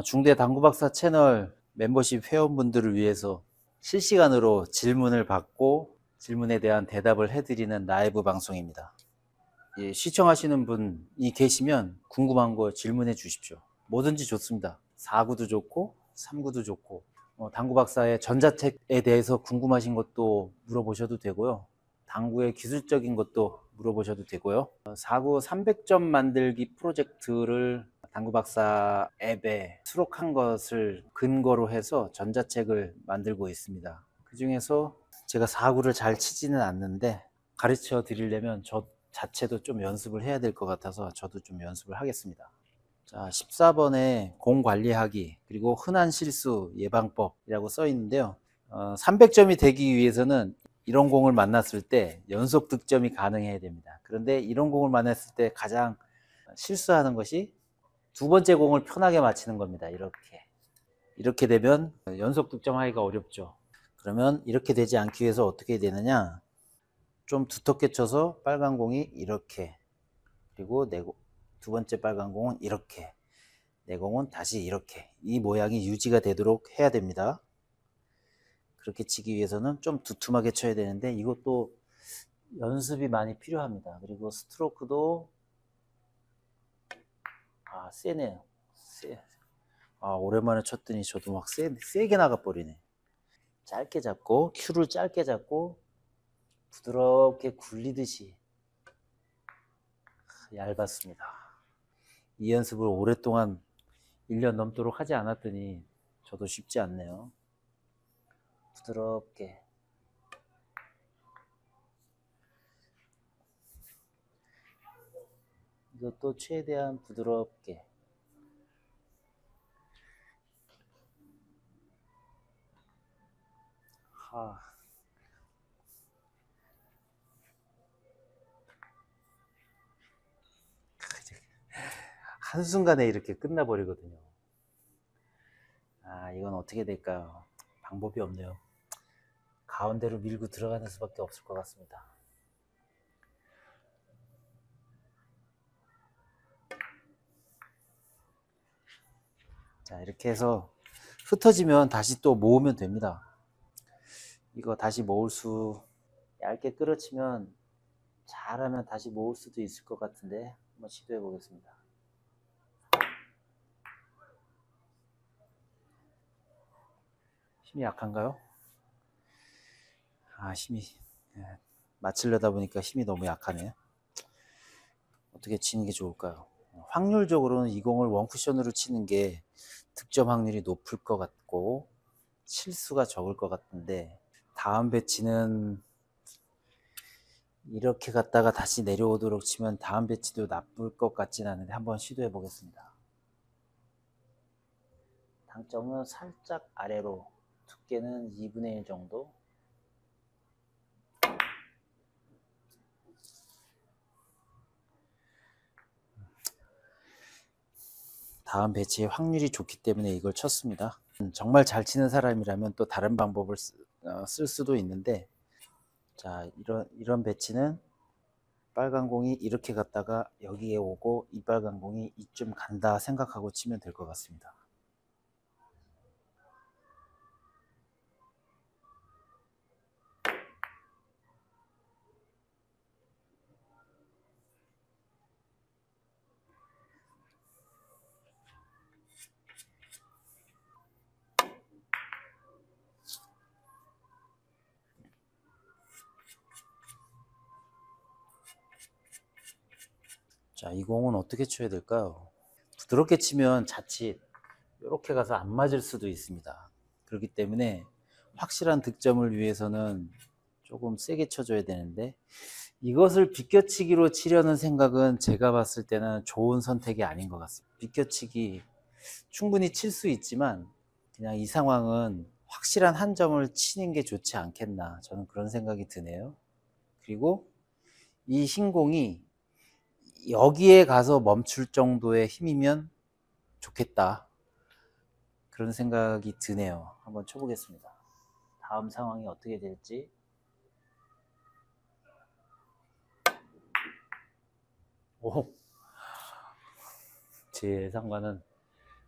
중대 당구박사 채널 멤버십 회원분들을 위해서 실시간으로 질문을 받고 질문에 대한 대답을 해드리는 라이브 방송입니다. 예, 시청하시는 분이 계시면 궁금한 거 질문해 주십시오. 뭐든지 좋습니다. 4구도 좋고 3구도 좋고 어, 당구 박사의 전자책에 대해서 궁금하신 것도 물어보셔도 되고요. 당구의 기술적인 것도 물어보셔도 되고요. 4구 300점 만들기 프로젝트를 당구 박사 앱에 수록한 것을 근거로 해서 전자책을 만들고 있습니다. 그 중에서 제가 4구를 잘 치지는 않는데 가르쳐 드리려면 저 자체도 좀 연습을 해야 될 것 같아서 저도 좀 연습을 하겠습니다. 자, 14번에 공 관리하기 그리고 흔한 실수 예방법이라고 써 있는데요. 어, 300점이 되기 위해서는 이런 공을 만났을 때 연속 득점이 가능해야 됩니다. 그런데 이런 공을 만났을 때 가장 실수하는 것이 두 번째 공을 편하게 맞히는 겁니다. 이렇게. 이렇게 되면 연속 득점하기가 어렵죠. 그러면 이렇게 되지 않기 위해서 어떻게 되느냐? 좀 두텁게 쳐서 빨간 공이 이렇게 그리고 내, 두 번째 빨간 공은 이렇게 내 공은 다시 이렇게 이 모양이 유지가 되도록 해야 됩니다. 그렇게 치기 위해서는 좀 두툼하게 쳐야 되는데 이것도 연습이 많이 필요합니다. 그리고 스트로크도 아 세네요. 세. 아 오랜만에 쳤더니 저도 막 세, 세게 나가버리네. 짧게 잡고 큐를 짧게 잡고 부드럽게 굴리듯이 얇았습니다. 이 연습을 오랫동안 1년 넘도록 하지 않았더니 저도 쉽지 않네요. 부드럽게 이것도 최대한 부드럽게 하. 한순간에 이렇게 끝나버리거든요. 아, 이건 어떻게 될까요? 방법이 없네요. 가운데로 밀고 들어가는 수밖에 없을 것 같습니다. 자, 이렇게 해서 흩어지면 다시 또 모으면 됩니다. 이거 다시 모을 수, 얇게 끌어치면 잘하면 다시 모을 수도 있을 것 같은데 한번 시도해 보겠습니다. 힘이 약한가요? 아, 힘이 예, 맞추려다 보니까 힘이 너무 약하네요. 어떻게 치는 게 좋을까요? 확률적으로는 이 공을 원쿠션으로 치는 게 득점 확률이 높을 것 같고 실수가 적을 것 같은데 다음 배치는 이렇게 갔다가 다시 내려오도록 치면 다음 배치도 나쁠 것 같진 않은데 한번 시도해 보겠습니다. 당점은 살짝 아래로 두께는 2분의 1 정도 다음 배치의 확률이 좋기 때문에 이걸 쳤습니다. 음, 정말 잘 치는 사람이라면 또 다른 방법을 쓰, 어, 쓸 수도 있는데 자 이런 이런 배치는 빨간 공이 이렇게 갔다가 여기에 오고 이 빨간 공이 이쯤 간다 생각하고 치면 될 것 같습니다. 자, 이 공은 어떻게 쳐야 될까요? 부드럽게 치면 자칫 이렇게 가서 안 맞을 수도 있습니다. 그렇기 때문에 확실한 득점을 위해서는 조금 세게 쳐줘야 되는데 이것을 비껴치기로 치려는 생각은 제가 봤을 때는 좋은 선택이 아닌 것 같습니다. 비껴치기 충분히 칠 수 있지만 그냥 이 상황은 확실한 한 점을 치는 게 좋지 않겠나 저는 그런 생각이 드네요. 그리고 이 흰공이 여기에 가서 멈출 정도의 힘이면 좋겠다. 그런 생각이 드네요. 한번 쳐보겠습니다. 다음 상황이 어떻게 될지. 오! 제 예상과는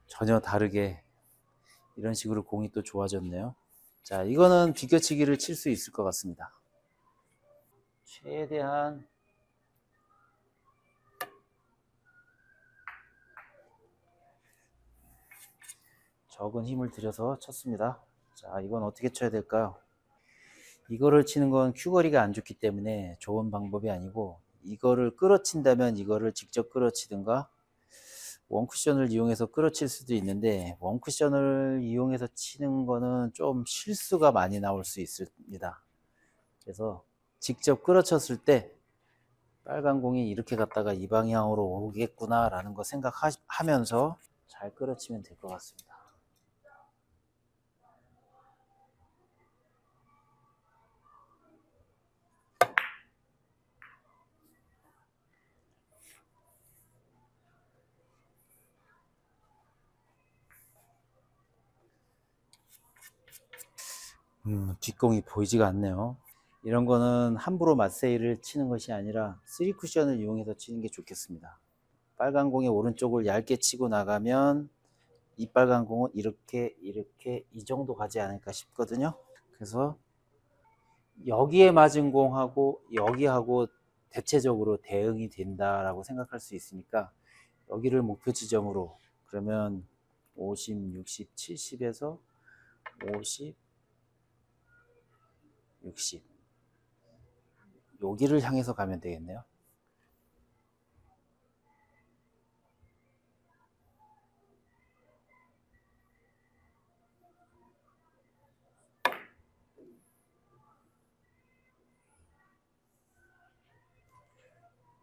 전혀 다르게 이런 식으로 공이 또 좋아졌네요. 자, 이거는 비껴치기를 칠 수 있을 것 같습니다. 최대한 적은 힘을 들여서 쳤습니다. 자, 이건 어떻게 쳐야 될까요? 이거를 치는 건 큐거리가 안 좋기 때문에 좋은 방법이 아니고 이거를 끌어친다면 이거를 직접 끌어치든가 원쿠션을 이용해서 끌어칠 수도 있는데 원쿠션을 이용해서 치는 거는 좀 실수가 많이 나올 수 있습니다. 그래서 직접 끌어쳤을 때 빨간 공이 이렇게 갔다가 이 방향으로 오겠구나 라는 거 생각하면서 잘 끌어치면 될 것 같습니다. 음, 뒷공이 보이지가 않네요. 이런 거는 함부로 맞세이를 치는 것이 아니라 3쿠션을 이용해서 치는 게 좋겠습니다. 빨간 공의 오른쪽을 얇게 치고 나가면 이 빨간 공은 이렇게 이렇게 이 정도 가지 않을까 싶거든요. 그래서 여기에 맞은 공하고 여기하고 대체적으로 대응이 된다라고 생각할 수 있으니까 여기를 목표 지점으로 그러면 50, 60, 70에서 50, 60 여기를 향해서 가면 되겠네요.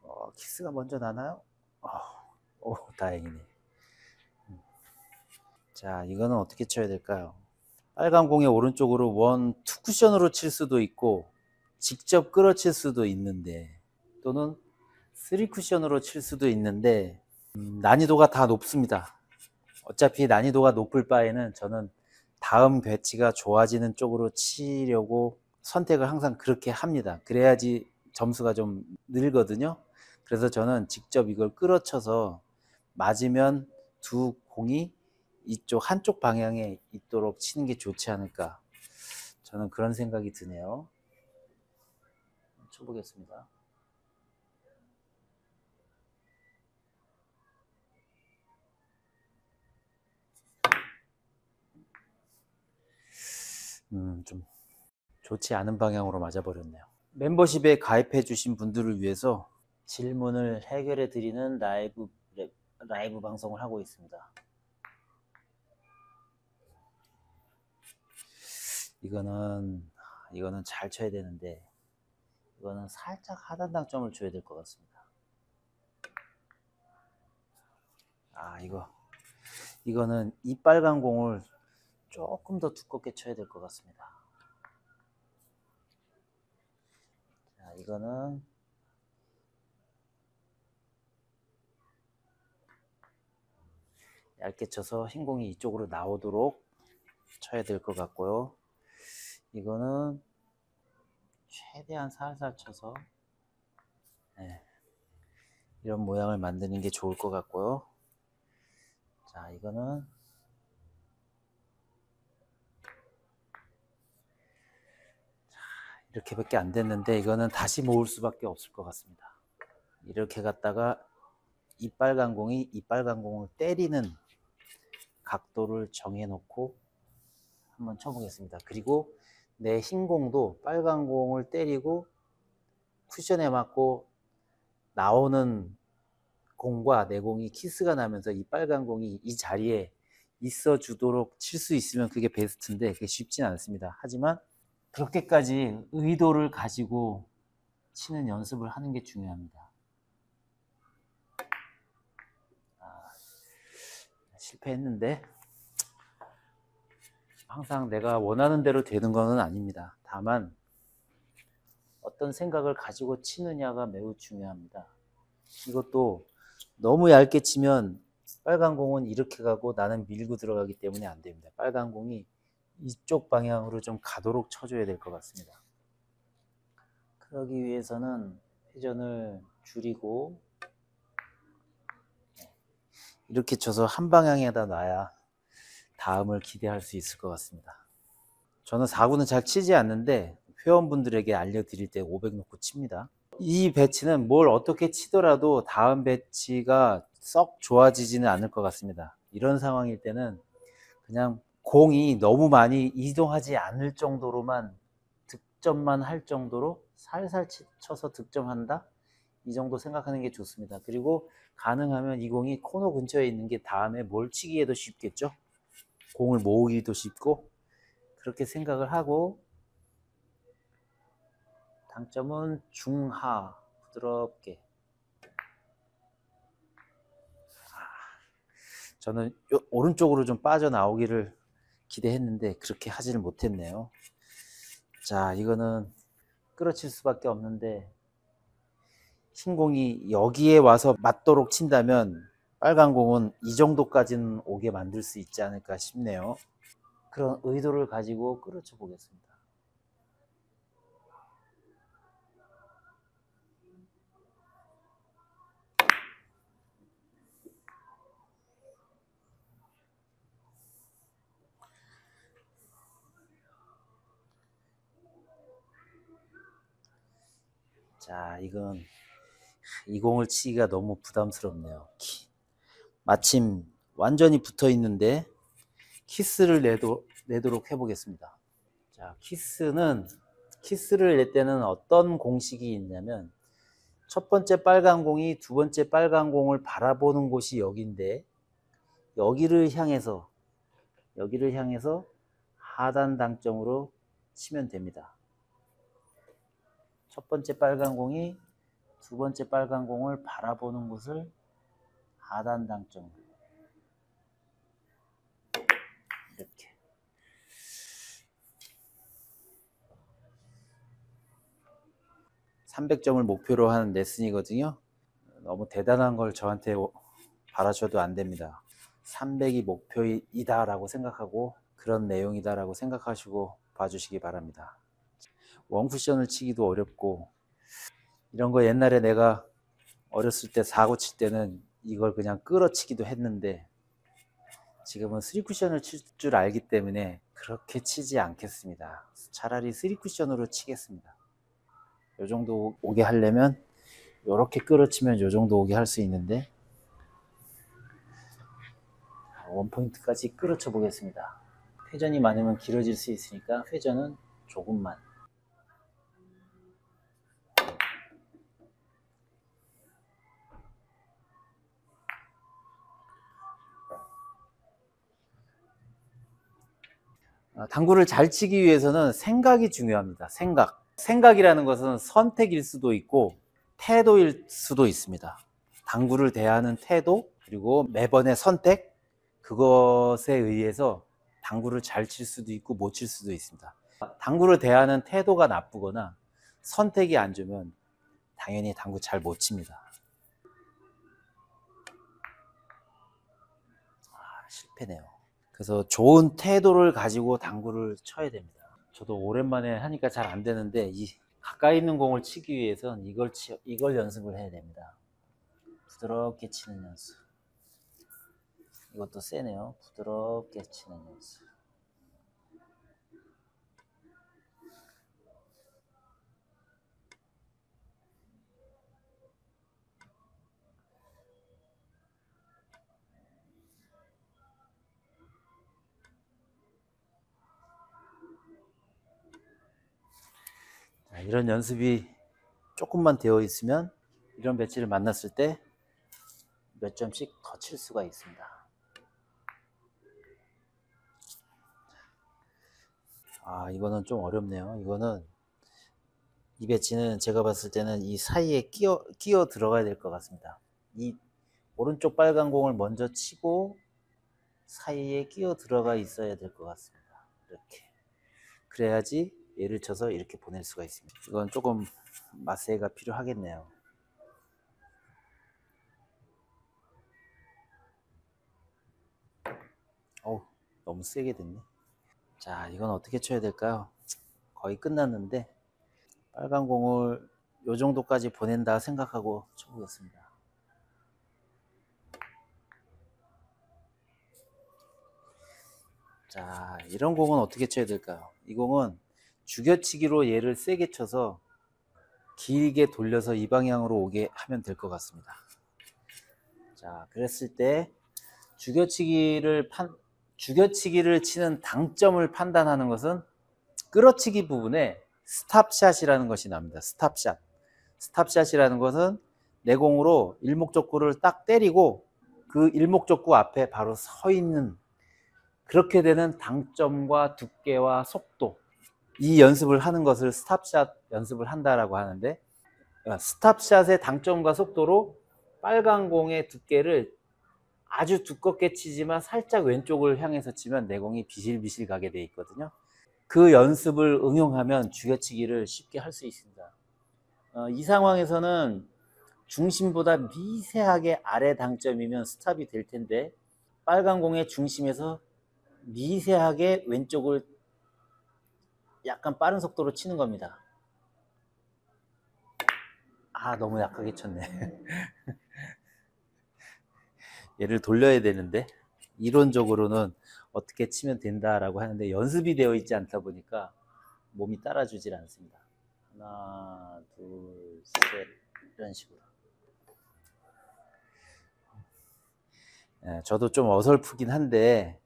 어, 키스가 먼저 나나요? 어, 오, 다행이네. 음. 자, 이거는 어떻게 쳐야 될까요? 빨간 공의 오른쪽으로 one, two 쿠션으로 칠 수도 있고 직접 끌어칠 수도 있는데 또는 쓰리 쿠션으로 칠 수도 있는데 음, 난이도가 다 높습니다. 어차피 난이도가 높을 바에는 저는 다음 배치가 좋아지는 쪽으로 치려고 선택을 항상 그렇게 합니다. 그래야지 점수가 좀 늘거든요. 그래서 저는 직접 이걸 끌어쳐서 맞으면 두 공이 이쪽 한쪽 방향에 있도록 치는 게 좋지 않을까. 저는 그런 생각이 드네요. 쳐보겠습니다. 음, 좀 좋지 않은 방향으로 맞아버렸네요. 멤버십에 가입해 주신 분들을 위해서 질문을 해결해 드리는 라이브, 라이브 방송을 하고 있습니다. 이거는 이거는 잘 쳐야 되는데 이거는 살짝 하단 당점을 줘야 될 것 같습니다. 아 이거 이거는 이 빨간 공을 조금 더 두껍게 쳐야 될 것 같습니다. 자 이거는 얇게 쳐서 흰 공이 이쪽으로 나오도록 쳐야 될 것 같고요. 이거는 최대한 살살 쳐서 네, 이런 모양을 만드는 게 좋을 것 같고요. 자, 이거는 자, 이렇게밖에 안 됐는데 이거는 다시 모을 수밖에 없을 것 같습니다. 이렇게 갔다가 이 빨간 공이 이 빨간 공을 때리는 각도를 정해 놓고 한번 쳐보겠습니다. 그리고 내 흰 공도 빨간 공을 때리고 쿠션에 맞고 나오는 공과 내 공이 키스가 나면서 이 빨간 공이 이 자리에 있어 주도록 칠 수 있으면 그게 베스트인데 그게 쉽진 않습니다. 하지만 그렇게까지 의도를 가지고 치는 연습을 하는 게 중요합니다. 아, 실패했는데 항상 내가 원하는 대로 되는 것은 아닙니다. 다만 어떤 생각을 가지고 치느냐가 매우 중요합니다. 이것도 너무 얇게 치면 빨간 공은 이렇게 가고 나는 밀고 들어가기 때문에 안 됩니다. 빨간 공이 이쪽 방향으로 좀 가도록 쳐줘야 될 것 같습니다. 그러기 위해서는 회전을 줄이고 이렇게 쳐서 한 방향에다 놔야 다음을 기대할 수 있을 것 같습니다. 저는 4구는 잘 치지 않는데 회원분들에게 알려드릴 때 500 놓고 칩니다. 이 배치는 뭘 어떻게 치더라도 다음 배치가 썩 좋아지지는 않을 것 같습니다. 이런 상황일 때는 그냥 공이 너무 많이 이동하지 않을 정도로만 득점만 할 정도로 살살 치- 쳐서 득점한다? 이 정도 생각하는 게 좋습니다. 그리고 가능하면 이 공이 코너 근처에 있는 게 다음에 뭘 치기에도 쉽겠죠? 공을 모으기도 쉽고 그렇게 생각을 하고 당점은 중하 부드럽게. 아, 저는 요- 오른쪽으로 좀 빠져나오기를 기대했는데 그렇게 하지를 못했네요. 자 이거는 끌어칠 수밖에 없는데 흰 공이 여기에 와서 맞도록 친다면 빨간 공은 이 정도까지는 오게 만들 수 있지 않을까 싶네요. 그런 의도를 가지고 끌어쳐 보겠습니다. 자, 이건 이 공을 치기가 너무 부담스럽네요. 키- 마침 완전히 붙어 있는데 키스를 내도, 내도록 해보겠습니다. 자, 키스는 키스를 낼 때는 어떤 공식이 있냐면 첫 번째 빨간 공이 두 번째 빨간 공을 바라보는 곳이 여기인데 여기를 향해서 여기를 향해서 하단 당점으로 치면 됩니다. 첫 번째 빨간 공이 두 번째 빨간 공을 바라보는 곳을 하단 당점 이렇게. (300점을) 목표로 하는 레슨이거든요. 너무 대단한 걸 저한테 오- 바라셔도 안 됩니다. 300이 목표이다 라고 생각하고 그런 내용이다 라고 생각하시고 봐주시기 바랍니다. 원쿠션을 치기도 어렵고 이런 거 옛날에 내가 어렸을 때 사고 칠 때는 이걸 그냥 끌어치기도 했는데 지금은 3쿠션을 칠 줄 알기 때문에 그렇게 치지 않겠습니다. 차라리 3쿠션으로 치겠습니다. 요 정도 오게 하려면 이렇게 끌어치면 요 정도 오게 할 수 있는데 원포인트까지 끌어쳐 보겠습니다. 회전이 많으면 길어질 수 있으니까 회전은 조금만 당구를 잘 치기 위해서는 생각이 중요합니다. 생각. 생각이라는 것은 선택일 수도 있고 태도일 수도 있습니다. 당구를 대하는 태도 그리고 매번의 선택 그것에 의해서 당구를 잘 칠 수도 있고 못 칠 수도 있습니다. 당구를 대하는 태도가 나쁘거나 선택이 안 좋으면 당연히 당구 잘 못 칩니다. 아, 실패네요. 그래서 좋은 태도를 가지고 당구를 쳐야 됩니다. 저도 오랜만에 하니까 잘 안 되는데 이 가까이 있는 공을 치기 위해선 이걸 치, 이걸 연습을 해야 됩니다. 부드럽게 치는 연습. 이것도 세네요. 부드럽게 치는 연습. 이런 연습이 조금만 되어 있으면 이런 배치를 만났을 때 몇 점씩 더 칠 수가 있습니다. 아, 이거는 좀 어렵네요. 이거는 이 배치는 제가 봤을 때는 이 사이에 끼어, 끼어 들어가야 될 것 같습니다. 이 오른쪽 빨간 공을 먼저 치고 사이에 끼어 들어가 있어야 될 것 같습니다. 이렇게. 그래야지 예를 쳐서 이렇게 보낼 수가 있습니다. 이건 조금 마세가 필요하겠네요. 어 너무 세게 됐네. 자, 이건 어떻게 쳐야 될까요? 거의 끝났는데 빨간 공을 요 정도까지 보낸다 생각하고 쳐보겠습니다. 자, 이런 공은 어떻게 쳐야 될까요? 이 공은 죽여치기로 얘를 세게 쳐서 길게 돌려서 이 방향으로 오게 하면 될 것 같습니다. 자, 그랬을 때 죽여치기를 판, 죽여치기를 치는 당점을 판단하는 것은 끌어치기 부분에 stop shot이라는 것이 나옵니다. stop shot. stop shot이라는 것은 내 공으로 일목적구를 딱 때리고 그 일목적구 앞에 바로 서 있는 그렇게 되는 당점과 두께와 속도 이 연습을 하는 것을 스탑샷 연습을 한다라고 하는데 어, 스탑샷의 당점과 속도로 빨간 공의 두께를 아주 두껍게 치지만 살짝 왼쪽을 향해서 치면 내 공이 비실비실 가게 돼 있거든요. 그 연습을 응용하면 죽여치기를 쉽게 할 수 있습니다. 어, 이 상황에서는 중심보다 미세하게 아래 당점이면 스탑이 될 텐데 빨간 공의 중심에서 미세하게 왼쪽을 약간 빠른 속도로 치는 겁니다. 아, 너무 약하게 쳤네. 얘를 돌려야 되는데, 이론적으로는 어떻게 치면 된다라고 하는데, 연습이 되어 있지 않다 보니까 몸이 따라주질 않습니다. 하나, 둘, 셋, 이런 식으로. 예, 저도 좀 어설프긴 한데,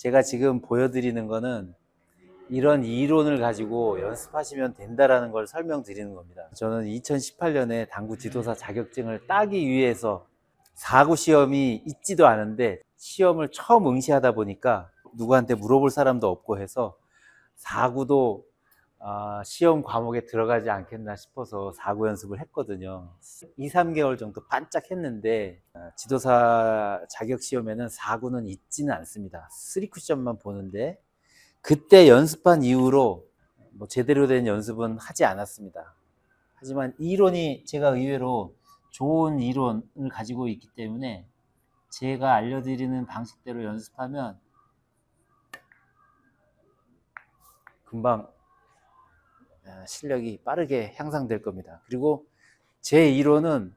제가 지금 보여드리는 거는 이런 이론을 가지고 연습하시면 된다라는 걸 설명드리는 겁니다. 저는 2018년에 당구 지도사 자격증을 따기 위해서 사구 시험이 있지도 않은데 시험을 처음 응시하다 보니까 누구한테 물어볼 사람도 없고 해서 사구도 아, 시험 과목에 들어가지 않겠나 싶어서 사구 연습을 했거든요. 2, 3개월 정도 반짝 했는데 아, 지도사 자격 시험에는 사구는 있지는 않습니다. 3쿠션만 보는데 그때 연습한 이후로 뭐 제대로 된 연습은 하지 않았습니다. 하지만 이론이 제가 의외로 좋은 이론을 가지고 있기 때문에 제가 알려드리는 방식대로 연습하면 금방 아, 실력이 빠르게 향상될 겁니다. 그리고 제 이론은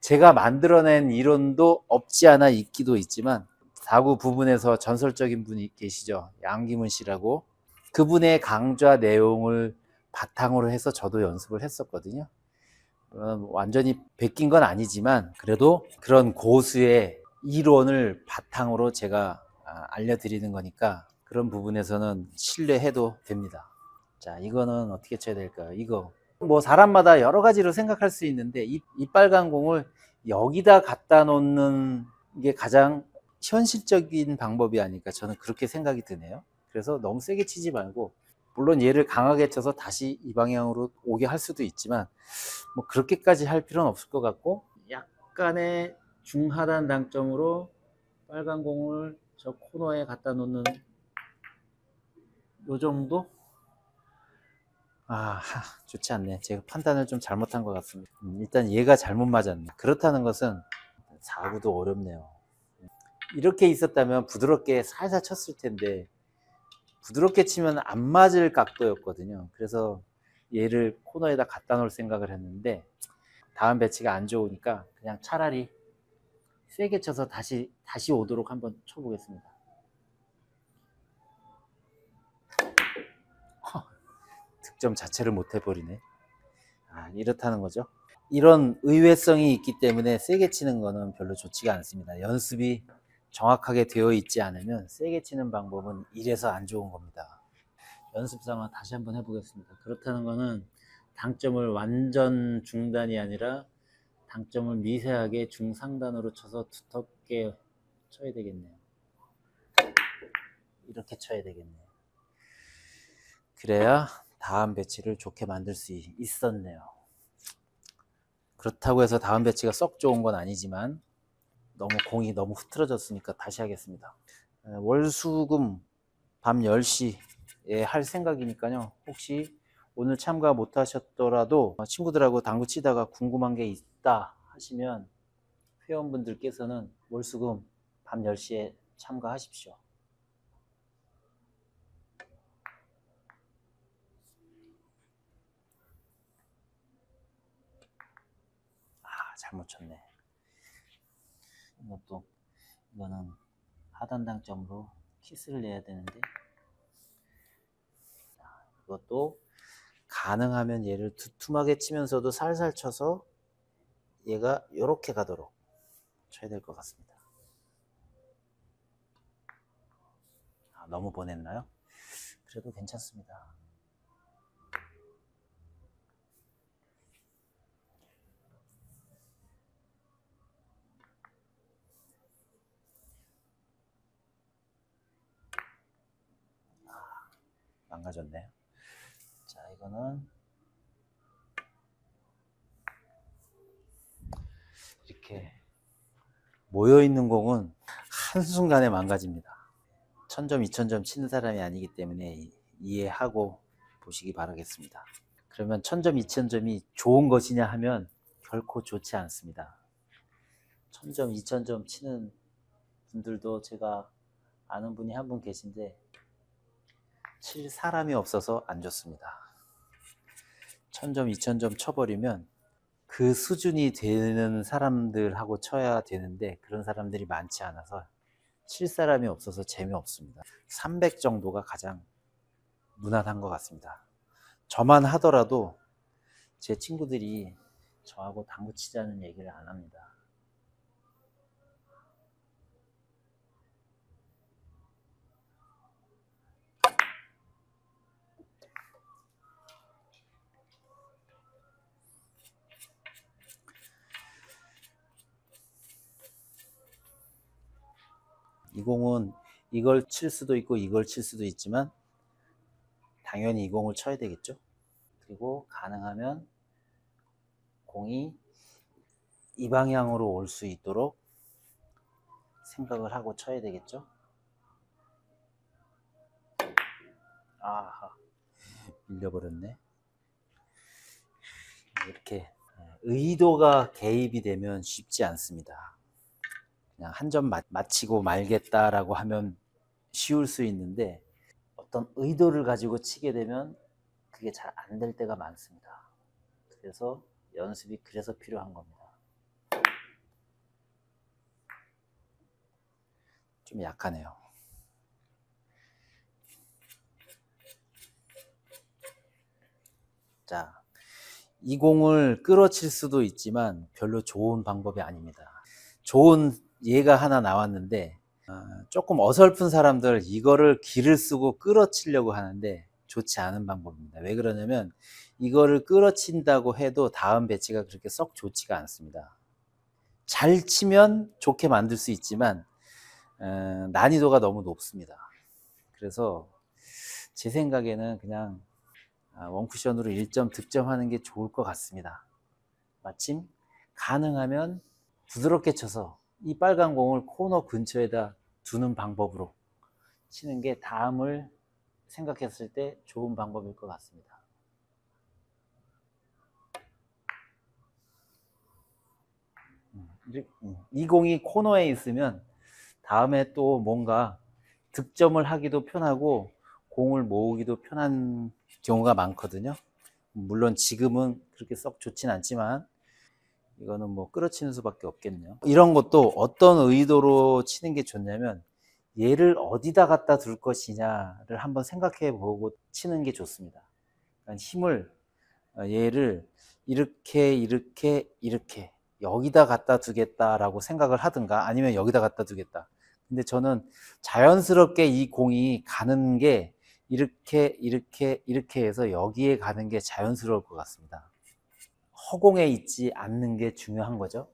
제가 만들어낸 이론도 없지 않아 있기도 있지만 사구 부분에서 전설적인 분이 계시죠. 양기문 씨라고. 그분의 강좌 내용을 바탕으로 해서 저도 연습을 했었거든요. 완전히 베낀 건 아니지만 그래도 그런 고수의 이론을 바탕으로 제가 아, 알려드리는 거니까 그런 부분에서는 신뢰해도 됩니다. 자, 이거는 어떻게 쳐야 될까요? 이거. 뭐 사람마다 여러 가지로 생각할 수 있는데 이, 이 빨간 공을 여기다 갖다 놓는 게 가장 현실적인 방법이 아닐까 저는 그렇게 생각이 드네요. 그래서 너무 세게 치지 말고 물론 얘를 강하게 쳐서 다시 이 방향으로 오게 할 수도 있지만 뭐 그렇게까지 할 필요는 없을 것 같고 약간의 중하단 당점으로 빨간 공을 저 코너에 갖다 놓는 요 정도? 아, 좋지 않네. 제가 판단을 좀 잘못한 것 같습니다. 음, 일단 얘가 잘못 맞았네. 그렇다는 것은 사구도 어렵네요. 이렇게 있었다면 부드럽게 살살 쳤을 텐데 부드럽게 치면 안 맞을 각도였거든요. 그래서 얘를 코너에다 갖다 놓을 생각을 했는데 다음 배치가 안 좋으니까 그냥 차라리 세게 쳐서 다시 다시 오도록 한번 쳐보겠습니다. 득점 자체를 못 해버리네. 아, 이렇다는 거죠. 이런 의외성이 있기 때문에 세게 치는 거는 별로 좋지가 않습니다. 연습이 정확하게 되어 있지 않으면 세게 치는 방법은 이래서 안 좋은 겁니다. 연습 삼아 다시 한번 해보겠습니다. 그렇다는 거는 당점을 완전 중단이 아니라 당점을 미세하게 중상단으로 쳐서 두텁게 쳐야 되겠네요. 이렇게 쳐야 되겠네요. 그래야 다음 배치를 좋게 만들 수 있었네요. 그렇다고 해서 다음 배치가 썩 좋은 건 아니지만 너무 공이 너무 흐트러졌으니까 다시 하겠습니다. 월수금 밤 10시에 할 생각이니까요. 혹시 오늘 참가 못 하셨더라도 친구들하고 당구 치다가 궁금한 게 있다 하시면 회원분들께서는 월수금 밤 10시에 참가하십시오. 아, 잘못 쳤네. 이것도 이거는 하단 당점으로 키스를 내야 되는데 자, 이것도 가능하면 얘를 두툼하게 치면서도 살살 쳐서 얘가 이렇게 가도록 쳐야 될 것 같습니다. 아, 너무 보냈나요? 그래도 괜찮습니다. 망가졌네요. 자, 이거는 이렇게 모여 있는 공은 한순간에 망가집니다. 천점, 이천점 치는 사람이 아니기 때문에 이- 이해하고 보시기 바라겠습니다. 그러면 천점, 이천점이 좋은 것이냐 하면 결코 좋지 않습니다. 천점, 이천점 치는 분들도 제가 아는 분이 한 분 계신데 칠 사람이 없어서 안 좋습니다. 천점, 이천점 쳐버리면 그 수준이 되는 사람들하고 쳐야 되는데 그런 사람들이 많지 않아서 칠 사람이 없어서 재미없습니다. 300 정도가 가장 무난한 것 같습니다. 저만 하더라도 제 친구들이 저하고 당구 치자는 얘기를 안 합니다. 이 공은 이걸 칠 수도 있고 이걸 칠 수도 있지만 당연히 이 공을 쳐야 되겠죠. 그리고 가능하면 공이 이 방향으로 올 수 있도록 생각을 하고 쳐야 되겠죠. 아하, 밀려버렸네. 이렇게 의도가 개입이 되면 쉽지 않습니다. 그냥 한점 맞히고 말겠다라고 하면 쉬울 수 있는데 어떤 의도를 가지고 치게 되면 그게 잘 안 될 때가 많습니다. 그래서 연습이 그래서 필요한 겁니다. 좀 약하네요. 자, 이 공을 끌어칠 수도 있지만 별로 좋은 방법이 아닙니다. 좋은 예가 하나 나왔는데 아, 조금 어설픈 사람들 이거를 기를 쓰고 끌어치려고 하는데 좋지 않은 방법입니다. 왜 그러냐면 이거를 끌어친다고 해도 다음 배치가 그렇게 썩 좋지가 않습니다. 잘 치면 좋게 만들 수 있지만 어, 난이도가 너무 높습니다. 그래서 제 생각에는 그냥 아, 원쿠션으로 1점 득점하는 게 좋을 것 같습니다. 마침 가능하면 부드럽게 쳐서 이 빨간 공을 코너 근처에다 두는 방법으로 치는 게 다음을 생각했을 때 좋은 방법일 것 같습니다. 음, 이- 음, 이 공이 코너에 있으면 다음에 또 뭔가 득점을 하기도 편하고 공을 모으기도 편한 경우가 많거든요. 물론 지금은 그렇게 썩 좋진 않지만 이거는 뭐 끌어치는 수밖에 없겠네요. 이런 것도 어떤 의도로 치는 게 좋냐면 얘를 어디다 갖다 둘 것이냐를 한번 생각해 보고 치는 게 좋습니다. 그러니까 힘을 어, 얘를 이렇게 이렇게 이렇게 여기다 갖다 두겠다라고 생각을 하든가 아니면 여기다 갖다 두겠다. 근데 저는 자연스럽게 이 공이 가는 게 이렇게 이렇게 이렇게 해서 여기에 가는 게 자연스러울 것 같습니다. 허공에 있지 않는 게 중요한 거죠.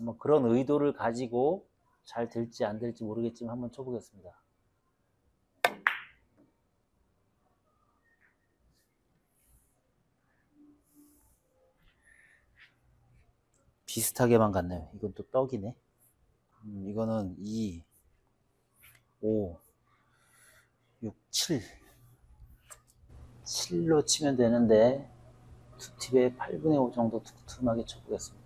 뭐 그런 의도를 가지고 잘 될지 안 될지 모르겠지만 한번 쳐보겠습니다. 비슷하게만 갔네요. 이건 또 떡이네. 음, 이거는 2, 5, 6, 7. 7로 치면 되는데 두 팁에 8분의 5 정도 툭툭하게 쳐보겠습니다.